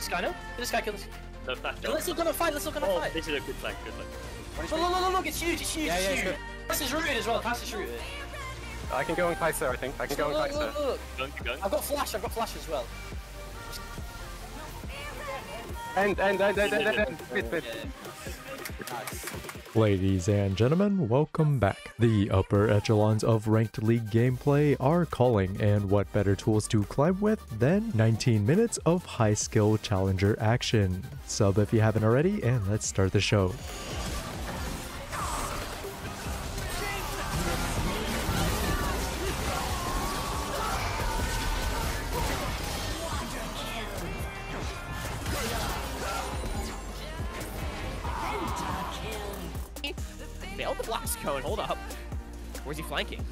this guy, kill this guy, no? Kill this guy, kill this No, fast Let's look on a fight, let's look on a Oh, fight. this is a good flank, good flank. Punish Look, look, look, look, it's huge, it's huge, Yeah, it's yeah, huge. sure. Pass is rooted as well, pass is rooted. I can go on Kai'Sa, I think. I can go on Look, Kai'Sa. look, look. Going, keep going. I've got flash, I've got flash as well. End, end, end, end, end, end, end. Bit, bit. Ladies and gentlemen, welcome back. The upper echelons of ranked league gameplay are calling, and what better tools to climb with than 19 minutes of high skill challenger action. Sub if you haven't already, and let's start the show. Nailed the blast cone, hold up. Where's he flanking?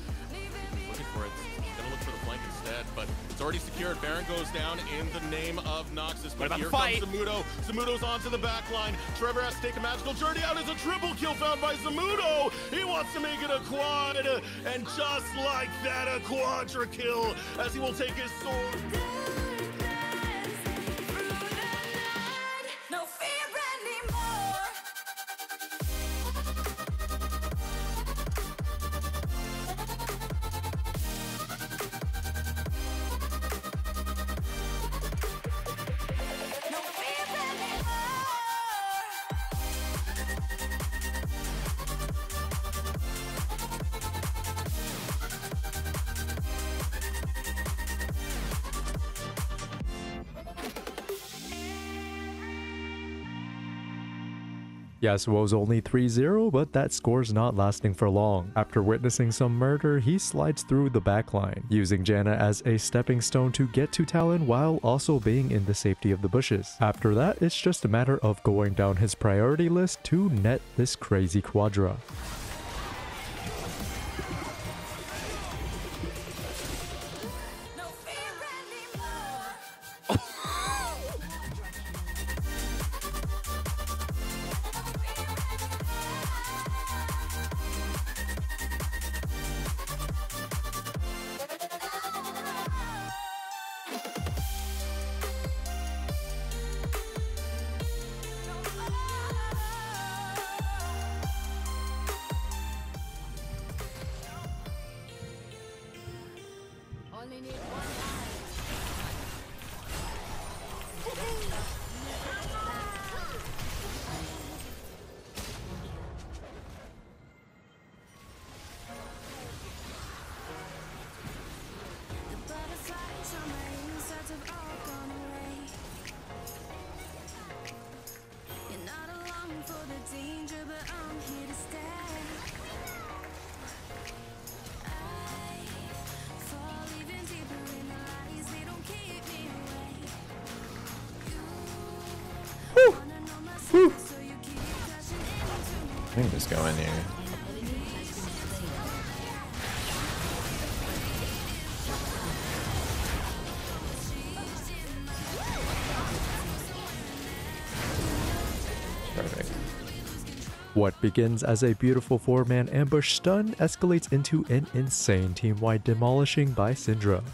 looking for it. He's gonna look for the flank instead, but it's already secured. Baron goes down in the name of Noxus. But about here fight? comes Zamudo. Zamudo's onto the back line. Trevor has to take a magical journey out. It's a triple kill found by Zamudo. He wants to make it a quad. And just like that, a quadra kill as he will take his sword. Yes, woes only 3-0, but that score's not lasting for long. After witnessing some murder, he slides through the backline, using Janna as a stepping stone to get to Talon while also being in the safety of the bushes. After that, it's just a matter of going down his priority list to net this crazy quadra. Just go in here. Perfect. What begins as a beautiful four-man ambush stun escalates into an insane team-wide demolishing by Syndra.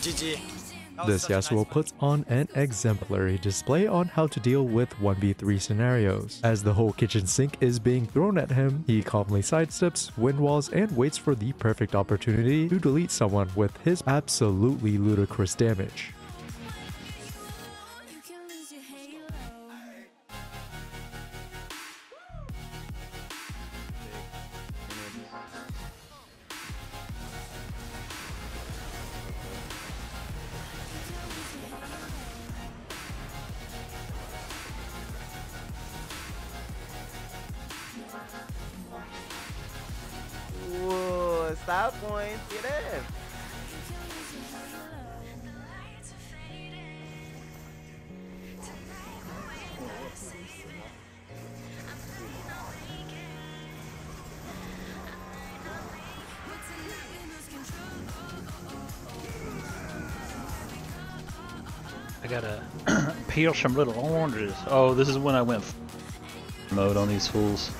GG. This Yasuo puts on an exemplary display on how to deal with 1v3 scenarios. As the whole kitchen sink is being thrown at him, he calmly sidesteps, wind walls, and waits for the perfect opportunity to delete someone with his absolutely ludicrous damage. Points, get in. I gotta peel some little oranges. Oh, this is when I went mode on these fools.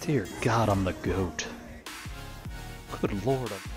Dear God, I'm the goat. Good lord.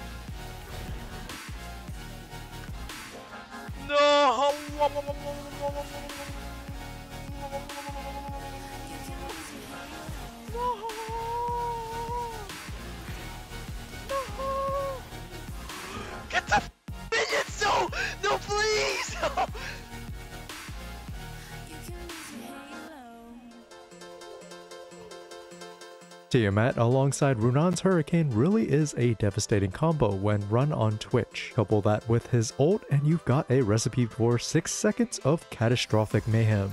Tiamat alongside Runaan's Hurricane really is a devastating combo when run on Twitch. Couple that with his ult and you've got a recipe for 6 seconds of catastrophic mayhem.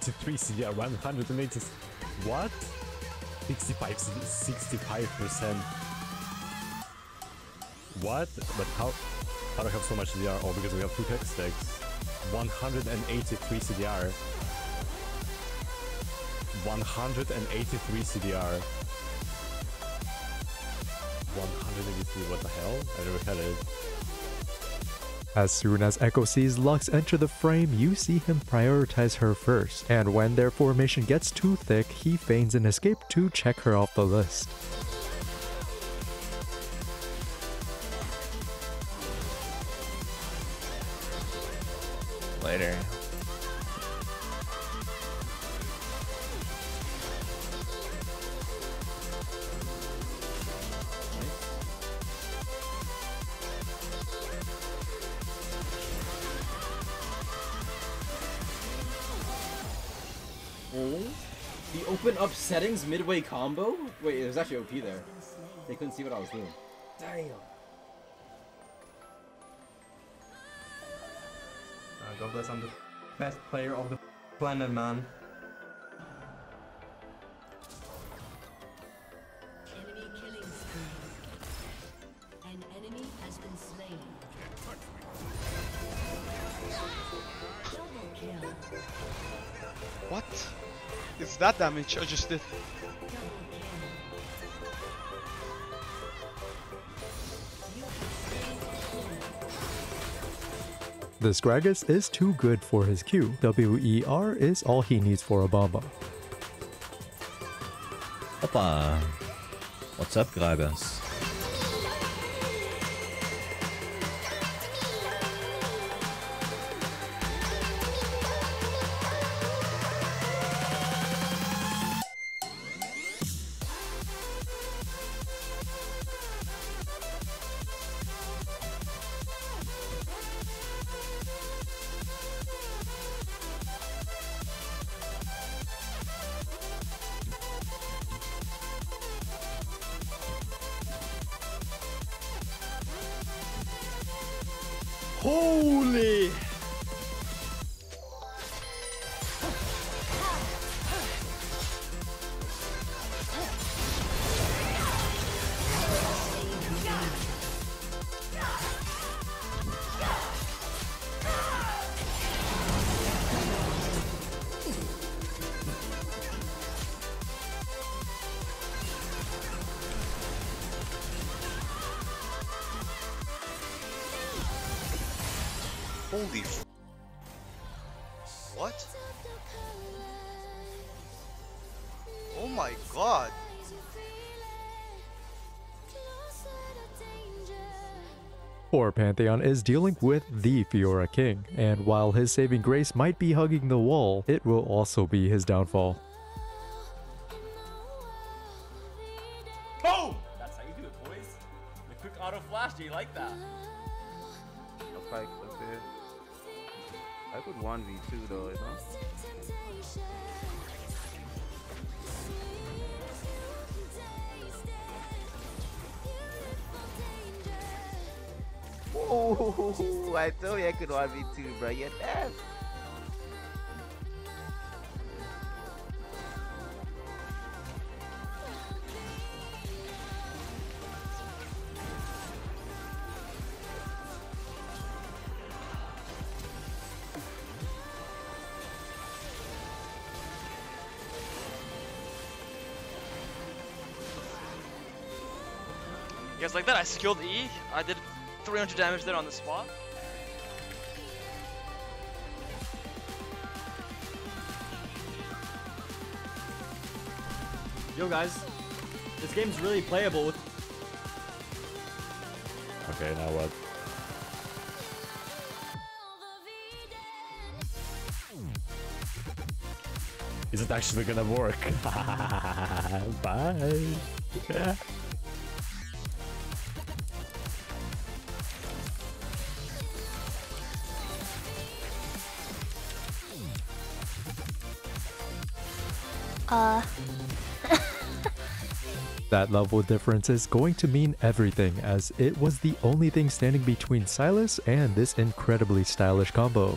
183 CDR, 180. What? 65, 65%. What? But how? How do I have so much CDR? Oh, because we have two tech stacks. 183 CDR. 183 CDR. 183, what the hell? I never had it. As soon as Ekko sees Lux enter the frame, you see him prioritize her first, and when their formation gets too thick, he feigns an escape to check her off the list. Later. Up settings midway combo? Wait, it was actually OP there. They couldn't see what I was doing. Damn. Uh, God bless, I'm the best player of the planet, man. That damage I just did. This Gragas is too good for his Q. WER is all he needs for a Bomba. Hoppa. What's up, Gragas? Holy! Holy What? Oh my god. Poor Pantheon is dealing with the Fiora King, and while his saving grace might be hugging the wall, it will also be his downfall. 1v2 though, you know? Ooh, I told you I could 1v2, bro. You're dead. You guys like that? I skilled E. I did 300 damage there on the spot. Yo, guys. This game's really playable with. Okay, now what? Is it actually gonna work? Bye. Uh. That level difference is going to mean everything, as it was the only thing standing between Sylas and this incredibly stylish combo.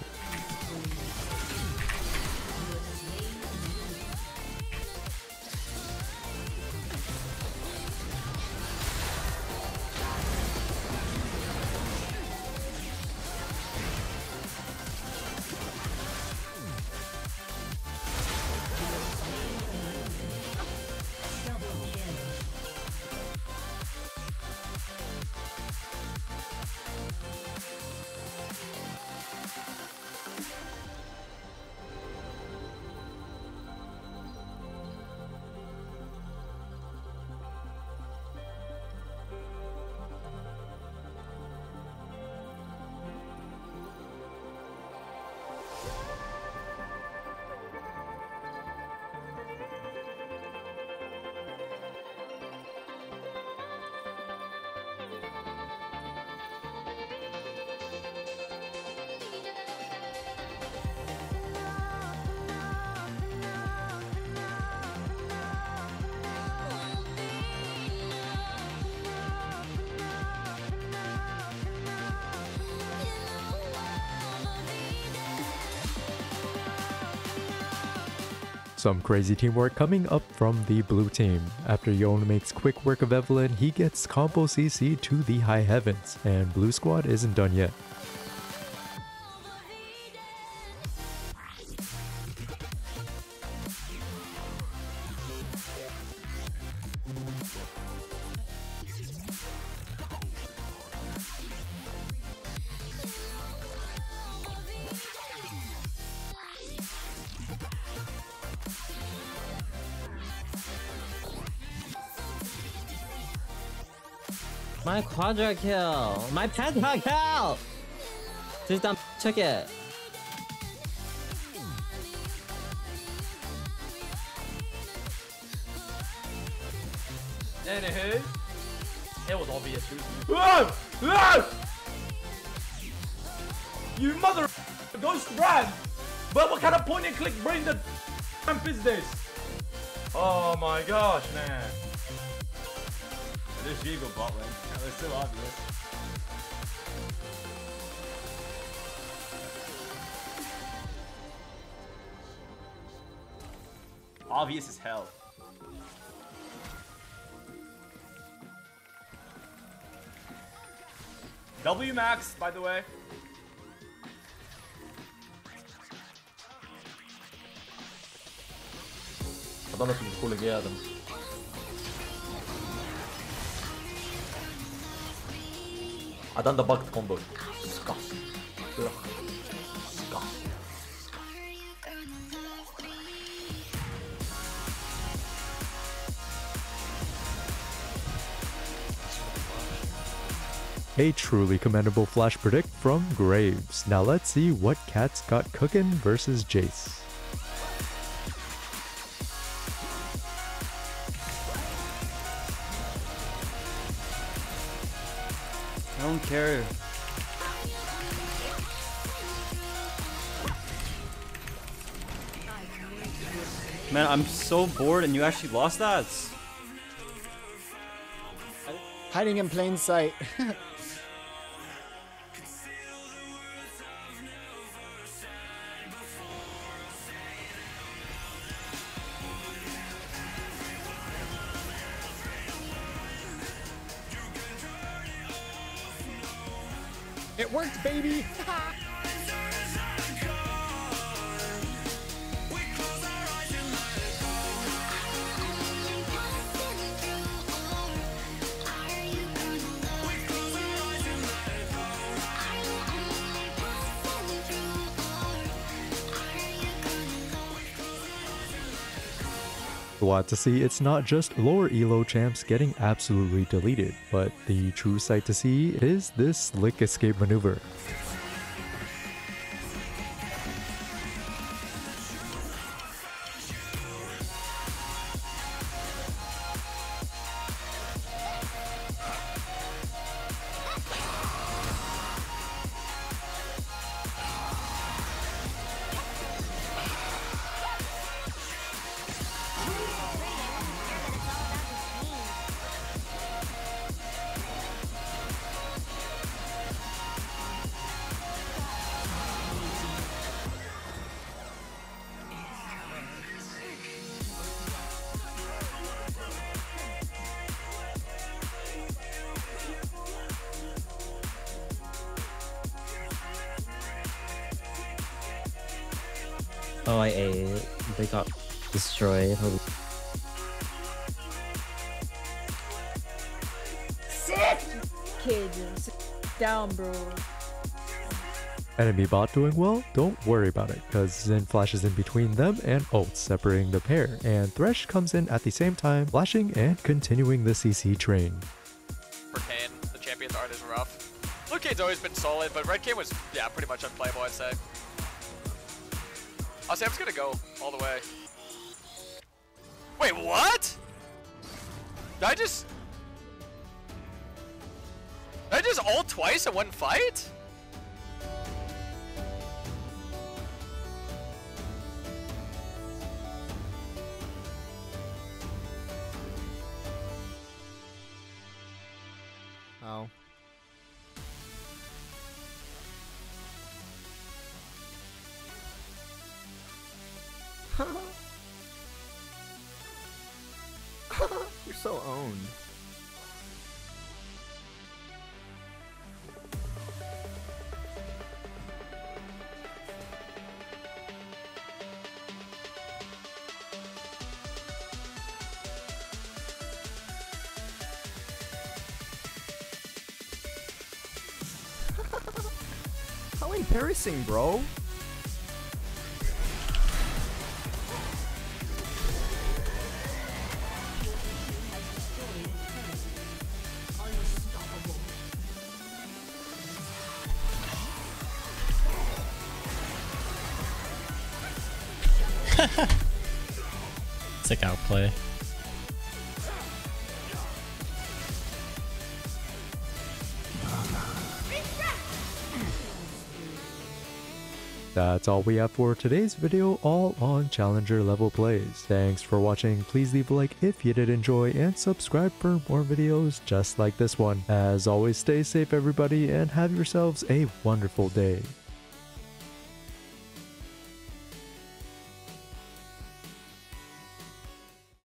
Some crazy teamwork coming up from the blue team. After Yone makes quick work of Evelynn, he gets combo CC to the high heavens, and blue squad isn't done yet. Quadra kill! My penta kill! This dumb took it. Anywho, it was obvious. You mother ghost ran! But what kind of point and click brain the f is this? Oh my gosh, man. This Eagle bot lane. Was so obvious. Obvious as hell. W max, by the way. Vadå som kollegerar dem? I done the bugged combo. A truly commendable flash predict from Graves. Now let's see what cats got cooking versus Jace. I don't care. Man, I'm so bored and you actually lost that. Hiding in plain sight. it worked, baby! Glad to see it's not just lower elo champs getting absolutely deleted, but the true sight to see is this slick escape maneuver. Oh, I ate. They got destroyed. Holy Sit! Kid, sit down, bro. Enemy bot doing well? Don't worry about it, cause Zen flashes in between them and ults separating the pair, and Thresh comes in at the same time, flashing and continuing the CC train. For Kayn, the champion's art is rough. Blue Kayn's always been solid, but Red Kayn was, yeah, pretty much unplayable, I'd say. I'll say I'm just gonna go all the way. Wait, what? Did I just... Did I just ult twice in one fight? Oh. You're so owned. How embarrassing, bro. Sick outplay. That's all we have for today's video, all on Challenger level plays. Thanks for watching, please leave a like if you did enjoy, and subscribe for more videos just like this one. As always, stay safe everybody, and have yourselves a wonderful day.